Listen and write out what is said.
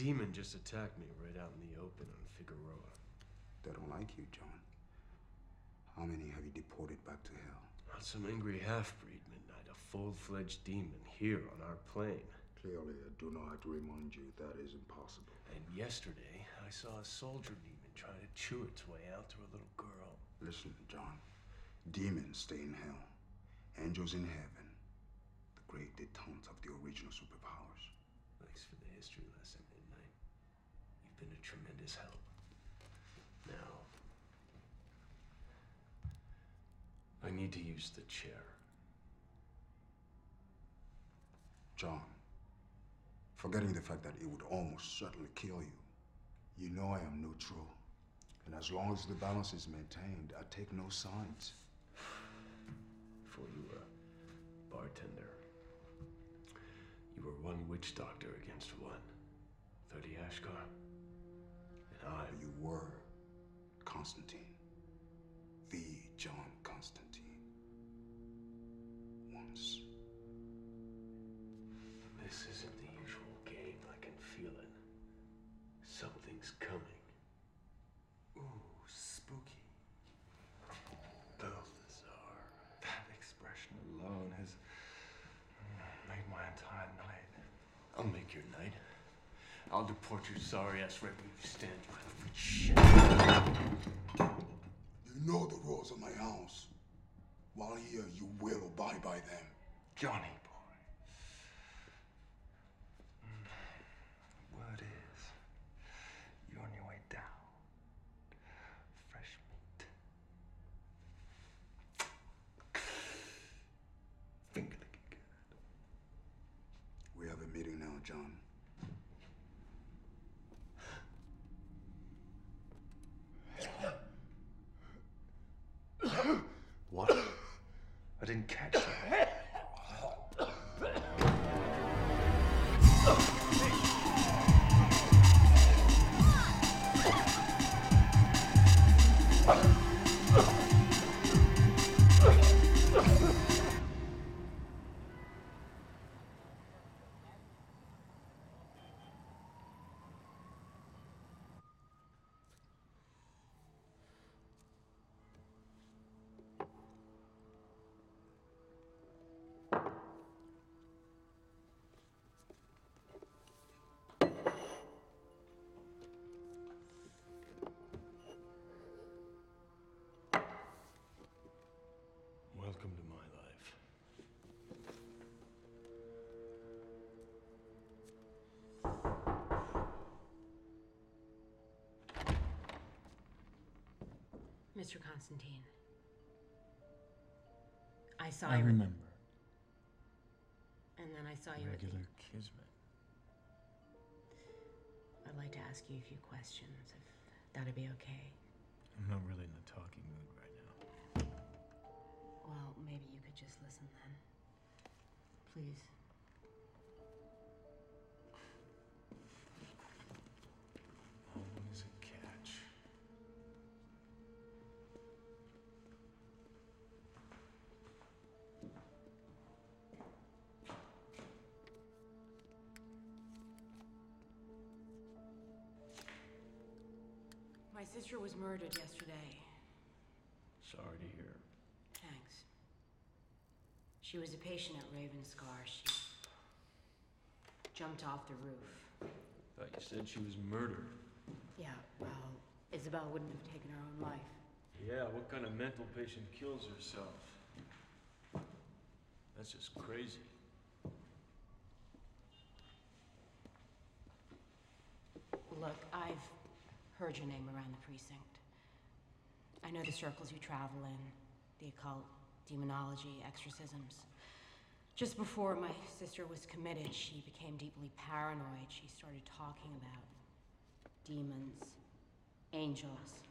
demon just attacked me right out in the open on Figueroa. They don't like you, John. How many have you deported back to hell? Not some angry half-breed Midnite, a full-fledged demon here on our plane. Clearly, I do not have to remind you that is impossible. And yesterday, I saw a soldier demon trying to chew its way out to a little girl. Listen, John. Demons stay in hell. Angels in heaven. The great detente of the original superpowers. Thanks for the history lesson, been a tremendous help. Now, I need to use the chair. John, forgetting the fact that it would almost certainly kill you, you know I am neutral. And as long as the balance is maintained, I take no sides. Before you were a bartender, you were one witch doctor against one. 30 Ashkar. And I. You were Constantine. The John Constantine. Once. This isn't the usual game. I can feel it. Something's coming. Ooh, spooky. Balthazar. That expression alone has made my entire night. I'll make your night. I'll deport your sorry ass right where you stand, you filthy shit. You know the rules of my house. While here, you will abide by them. Johnny boy. Mm. Word is, you're on your way down. Fresh meat. Finger looking good. We have a meeting now, John. What? I didn't catch that. Welcome to my life. Mr. Constantine. I saw you. I you. remember. And then I saw you at the- Regular kismet. I'd like to ask you a few questions, if that'd be okay. I'm not really in the talking mood right now. Well, maybe you could just listen then. Please. Always a catch. My sister was murdered yesterday. Sorry to hear. Thanks. She was a patient at Ravenscar. She jumped off the roof. Thought you said she was murdered. Yeah, well, Isabel wouldn't have taken her own life. Yeah, what kind of mental patient kills herself? That's just crazy. Look, I've heard your name around the precinct. I know the circles you travel in the occult, demonology, exorcisms. Just before my sister was committed, she became deeply paranoid. She started talking about demons, angels,